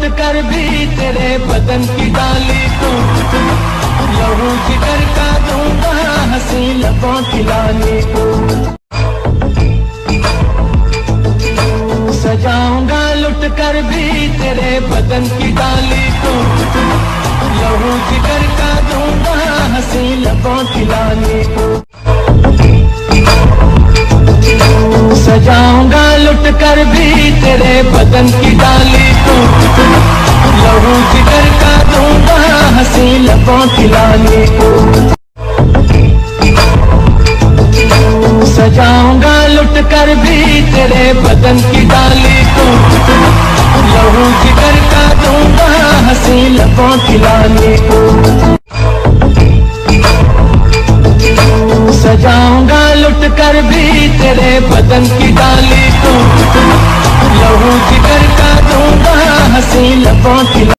लुट कर भी तेरे बदन की डाली को लहू जिगर का दूँगा हँसी लबों लाली को सजाऊँगा, लुट कर भी तेरे बदन की डाली को लहू जिगर का दूँगा हँसी लबों लाली को सजाऊँगा लुट कर भी तेरे बदन की डाली को लहू जिगर का दूँगा हँसी लबों की लाली सजाऊँगा लुट कर भी तेरे बदन की डाली को लहू जिगर का दूँगा हँसी लबों की लाली सजाऊँगा लुट कर भी तेरे बदन की डाली लहू जिगर का दूँगा हँसी लबों की